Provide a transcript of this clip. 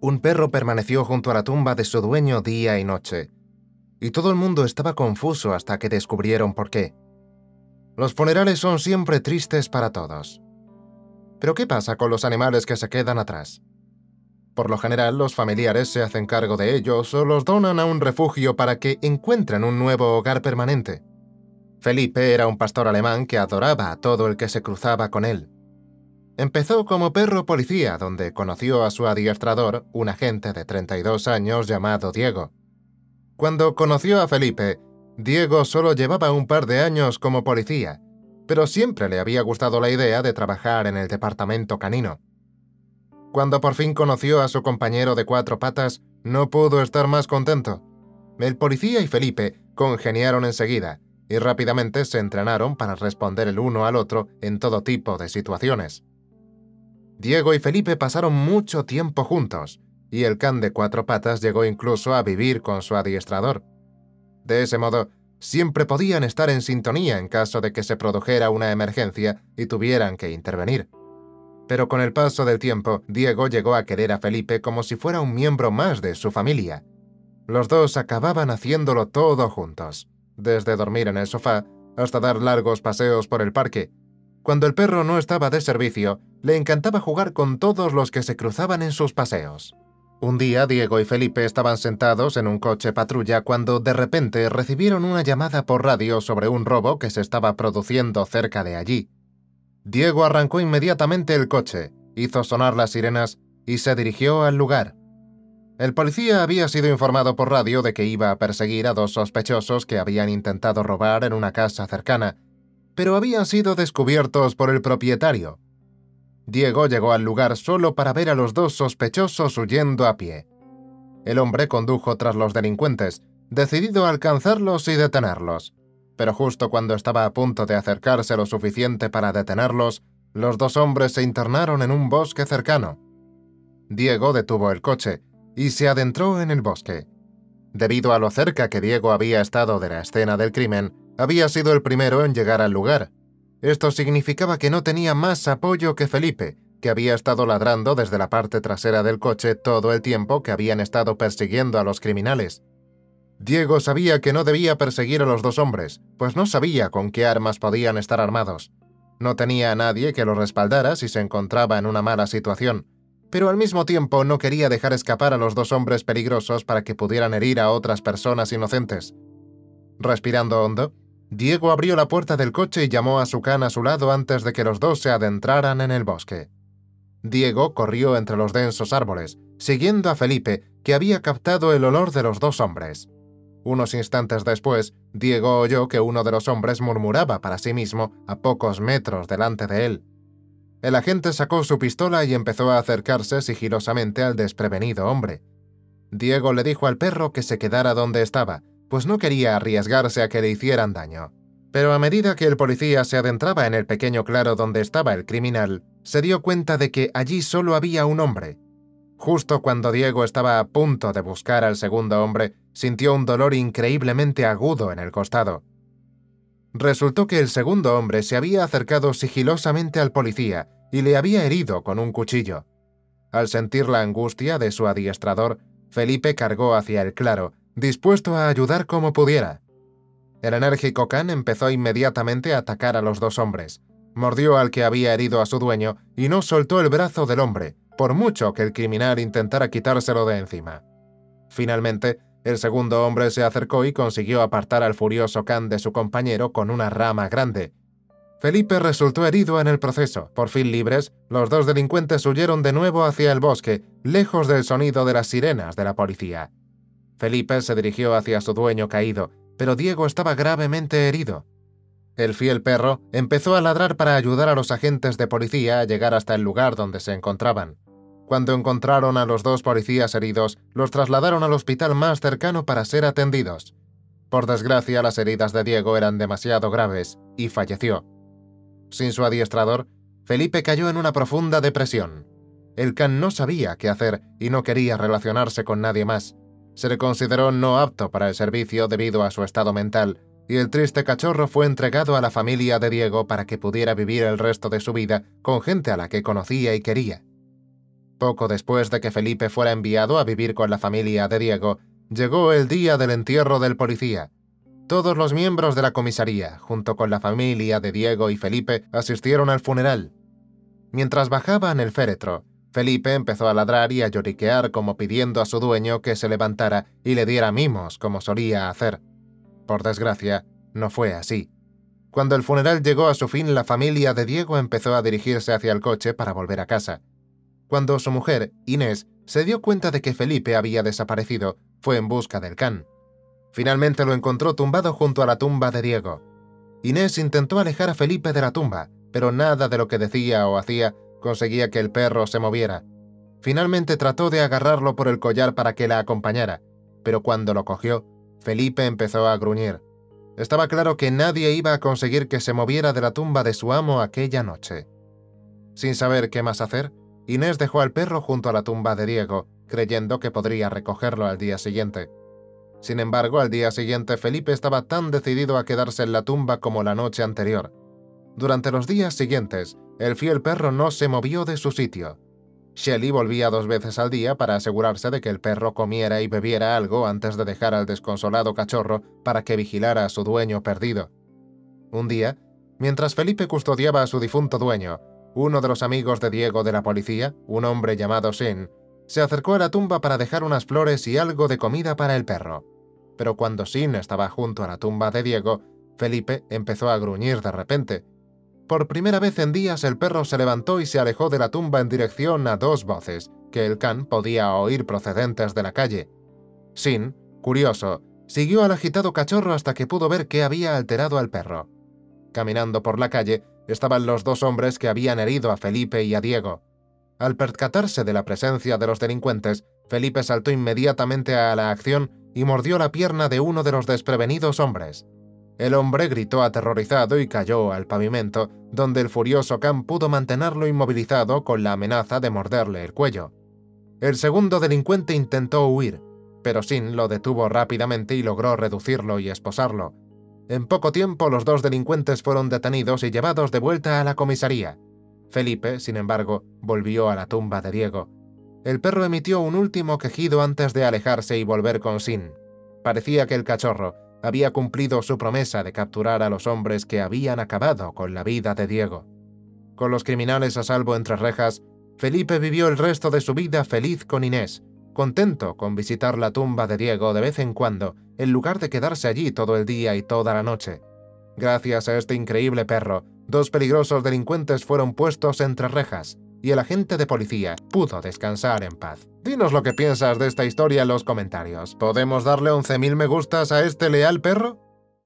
un perro permaneció junto a la tumba de su dueño día y noche, y todo el mundo estaba confuso hasta que descubrieron por qué. Los funerales son siempre tristes para todos. Pero ¿qué pasa con los animales que se quedan atrás? Por lo general, los familiares se hacen cargo de ellos o los donan a un refugio para que encuentren un nuevo hogar permanente. Felipe era un pastor alemán que adoraba a todo el que se cruzaba con él. Empezó como perro policía, donde conoció a su adiestrador, un agente de 32 años llamado Diego. Cuando conoció a Felipe, Diego solo llevaba un par de años como policía, pero siempre le había gustado la idea de trabajar en el departamento canino. Cuando por fin conoció a su compañero de cuatro patas, no pudo estar más contento. El policía y Felipe congeniaron enseguida y rápidamente se entrenaron para responder el uno al otro en todo tipo de situaciones. Diego y Felipe pasaron mucho tiempo juntos, y el can de cuatro patas llegó incluso a vivir con su adiestrador. De ese modo, siempre podían estar en sintonía en caso de que se produjera una emergencia y tuvieran que intervenir. Pero con el paso del tiempo, Diego llegó a querer a Felipe como si fuera un miembro más de su familia. Los dos acababan haciéndolo todo juntos, desde dormir en el sofá hasta dar largos paseos por el parque, cuando el perro no estaba de servicio, le encantaba jugar con todos los que se cruzaban en sus paseos. Un día Diego y Felipe estaban sentados en un coche patrulla cuando de repente recibieron una llamada por radio sobre un robo que se estaba produciendo cerca de allí. Diego arrancó inmediatamente el coche, hizo sonar las sirenas y se dirigió al lugar. El policía había sido informado por radio de que iba a perseguir a dos sospechosos que habían intentado robar en una casa cercana, pero habían sido descubiertos por el propietario. Diego llegó al lugar solo para ver a los dos sospechosos huyendo a pie. El hombre condujo tras los delincuentes, decidido a alcanzarlos y detenerlos. Pero justo cuando estaba a punto de acercarse lo suficiente para detenerlos, los dos hombres se internaron en un bosque cercano. Diego detuvo el coche y se adentró en el bosque. Debido a lo cerca que Diego había estado de la escena del crimen, había sido el primero en llegar al lugar. Esto significaba que no tenía más apoyo que Felipe, que había estado ladrando desde la parte trasera del coche todo el tiempo que habían estado persiguiendo a los criminales. Diego sabía que no debía perseguir a los dos hombres, pues no sabía con qué armas podían estar armados. No tenía a nadie que lo respaldara si se encontraba en una mala situación, pero al mismo tiempo no quería dejar escapar a los dos hombres peligrosos para que pudieran herir a otras personas inocentes. Respirando hondo, Diego abrió la puerta del coche y llamó a su can a su lado antes de que los dos se adentraran en el bosque. Diego corrió entre los densos árboles, siguiendo a Felipe, que había captado el olor de los dos hombres. Unos instantes después, Diego oyó que uno de los hombres murmuraba para sí mismo a pocos metros delante de él. El agente sacó su pistola y empezó a acercarse sigilosamente al desprevenido hombre. Diego le dijo al perro que se quedara donde estaba, pues no quería arriesgarse a que le hicieran daño. Pero a medida que el policía se adentraba en el pequeño claro donde estaba el criminal, se dio cuenta de que allí solo había un hombre. Justo cuando Diego estaba a punto de buscar al segundo hombre, sintió un dolor increíblemente agudo en el costado. Resultó que el segundo hombre se había acercado sigilosamente al policía y le había herido con un cuchillo. Al sentir la angustia de su adiestrador, Felipe cargó hacia el claro dispuesto a ayudar como pudiera. El enérgico Khan empezó inmediatamente a atacar a los dos hombres. Mordió al que había herido a su dueño y no soltó el brazo del hombre, por mucho que el criminal intentara quitárselo de encima. Finalmente, el segundo hombre se acercó y consiguió apartar al furioso Khan de su compañero con una rama grande. Felipe resultó herido en el proceso. Por fin libres, los dos delincuentes huyeron de nuevo hacia el bosque, lejos del sonido de las sirenas de la policía. Felipe se dirigió hacia su dueño caído, pero Diego estaba gravemente herido. El fiel perro empezó a ladrar para ayudar a los agentes de policía a llegar hasta el lugar donde se encontraban. Cuando encontraron a los dos policías heridos, los trasladaron al hospital más cercano para ser atendidos. Por desgracia, las heridas de Diego eran demasiado graves y falleció. Sin su adiestrador, Felipe cayó en una profunda depresión. El can no sabía qué hacer y no quería relacionarse con nadie más, se le consideró no apto para el servicio debido a su estado mental, y el triste cachorro fue entregado a la familia de Diego para que pudiera vivir el resto de su vida con gente a la que conocía y quería. Poco después de que Felipe fuera enviado a vivir con la familia de Diego, llegó el día del entierro del policía. Todos los miembros de la comisaría, junto con la familia de Diego y Felipe, asistieron al funeral. Mientras bajaban el féretro, Felipe empezó a ladrar y a lloriquear como pidiendo a su dueño que se levantara y le diera mimos como solía hacer. Por desgracia, no fue así. Cuando el funeral llegó a su fin, la familia de Diego empezó a dirigirse hacia el coche para volver a casa. Cuando su mujer, Inés, se dio cuenta de que Felipe había desaparecido, fue en busca del can. Finalmente lo encontró tumbado junto a la tumba de Diego. Inés intentó alejar a Felipe de la tumba, pero nada de lo que decía o hacía conseguía que el perro se moviera. Finalmente trató de agarrarlo por el collar para que la acompañara, pero cuando lo cogió, Felipe empezó a gruñir. Estaba claro que nadie iba a conseguir que se moviera de la tumba de su amo aquella noche. Sin saber qué más hacer, Inés dejó al perro junto a la tumba de Diego, creyendo que podría recogerlo al día siguiente. Sin embargo, al día siguiente Felipe estaba tan decidido a quedarse en la tumba como la noche anterior. Durante los días siguientes, el fiel perro no se movió de su sitio. Shelley volvía dos veces al día para asegurarse de que el perro comiera y bebiera algo antes de dejar al desconsolado cachorro para que vigilara a su dueño perdido. Un día, mientras Felipe custodiaba a su difunto dueño, uno de los amigos de Diego de la policía, un hombre llamado Sin, se acercó a la tumba para dejar unas flores y algo de comida para el perro. Pero cuando Sin estaba junto a la tumba de Diego, Felipe empezó a gruñir de repente. Por primera vez en días el perro se levantó y se alejó de la tumba en dirección a dos voces, que el can podía oír procedentes de la calle. Sin, curioso, siguió al agitado cachorro hasta que pudo ver qué había alterado al perro. Caminando por la calle, estaban los dos hombres que habían herido a Felipe y a Diego. Al percatarse de la presencia de los delincuentes, Felipe saltó inmediatamente a la acción y mordió la pierna de uno de los desprevenidos hombres. El hombre gritó aterrorizado y cayó al pavimento, donde el furioso Khan pudo mantenerlo inmovilizado con la amenaza de morderle el cuello. El segundo delincuente intentó huir, pero Sin lo detuvo rápidamente y logró reducirlo y esposarlo. En poco tiempo los dos delincuentes fueron detenidos y llevados de vuelta a la comisaría. Felipe, sin embargo, volvió a la tumba de Diego. El perro emitió un último quejido antes de alejarse y volver con Sin. Parecía que el cachorro había cumplido su promesa de capturar a los hombres que habían acabado con la vida de Diego. Con los criminales a salvo entre rejas, Felipe vivió el resto de su vida feliz con Inés, contento con visitar la tumba de Diego de vez en cuando, en lugar de quedarse allí todo el día y toda la noche. Gracias a este increíble perro, dos peligrosos delincuentes fueron puestos entre rejas, y el agente de policía pudo descansar en paz. Dinos lo que piensas de esta historia en los comentarios. ¿Podemos darle 11.000 me gustas a este leal perro?